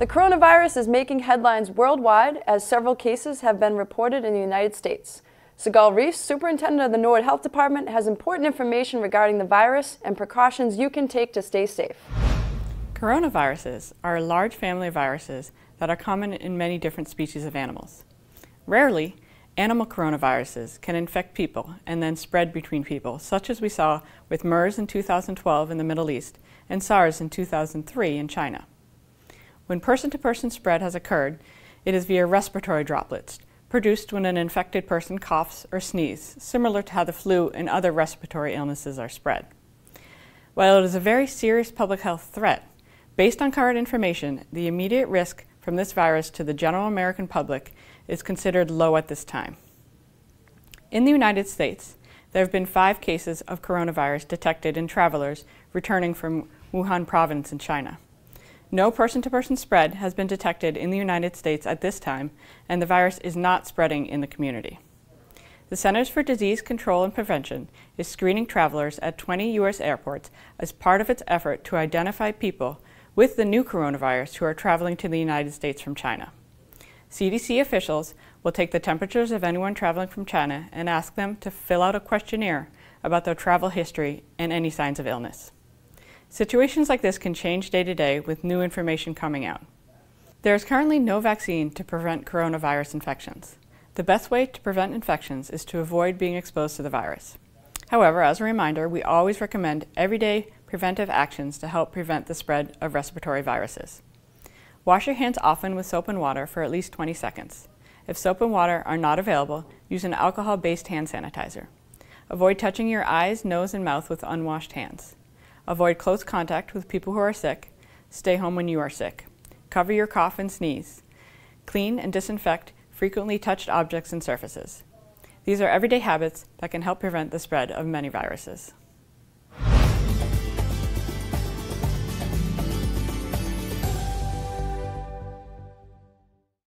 The coronavirus is making headlines worldwide as several cases have been reported in the United States. Sigal Reese, superintendent of the Norwood Health Department, has important information regarding the virus and precautions you can take to stay safe. Coronaviruses are a large family of viruses that are common in many different species of animals. Rarely, animal coronaviruses can infect people and then spread between people, such as we saw with MERS in 2012 in the Middle East and SARS in 2003 in China. When person-to-person -person spread has occurred, it is via respiratory droplets, produced when an infected person coughs or sneezes, similar to how the flu and other respiratory illnesses are spread. While it is a very serious public health threat, Based on current information, the immediate risk from this virus to the general American public is considered low at this time. In the United States, there have been five cases of coronavirus detected in travelers returning from Wuhan province in China. No person-to-person -person spread has been detected in the United States at this time, and the virus is not spreading in the community. The Centers for Disease Control and Prevention is screening travelers at 20 U.S. airports as part of its effort to identify people with the new coronavirus who are traveling to the United States from China. CDC officials will take the temperatures of anyone traveling from China and ask them to fill out a questionnaire about their travel history and any signs of illness. Situations like this can change day to day with new information coming out. There is currently no vaccine to prevent coronavirus infections. The best way to prevent infections is to avoid being exposed to the virus. However, as a reminder, we always recommend everyday preventive actions to help prevent the spread of respiratory viruses. Wash your hands often with soap and water for at least 20 seconds. If soap and water are not available, use an alcohol-based hand sanitizer. Avoid touching your eyes, nose, and mouth with unwashed hands. Avoid close contact with people who are sick. Stay home when you are sick. Cover your cough and sneeze. Clean and disinfect frequently touched objects and surfaces. These are everyday habits that can help prevent the spread of many viruses.